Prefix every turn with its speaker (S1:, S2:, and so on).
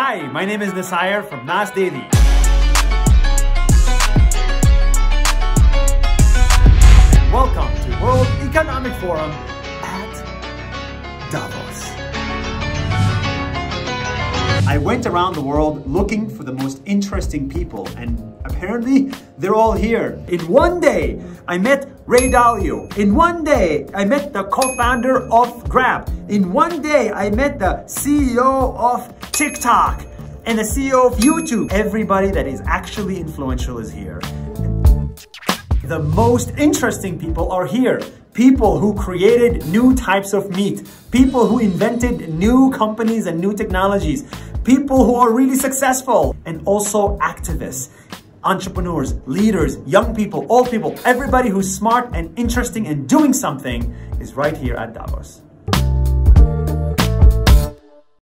S1: Hi, my name is Nuseir from Nas Daily. Welcome to World Economic Forum at Davos. I went around the world looking for the most interesting people and apparently they're all here. In one day, I met Ray Dalio. In one day, I met the co-founder of Grab. In one day, I met the CEO of TikTok and the CEO of YouTube. Everybody that is actually influential is here. The most interesting people are here. People who created new types of meat. People who invented new companies and new technologies. People who are really successful. And also activists, entrepreneurs, leaders, young people, old people. Everybody who's smart and interesting and doing something is right here at Davos.